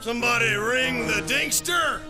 Somebody ring the dingster!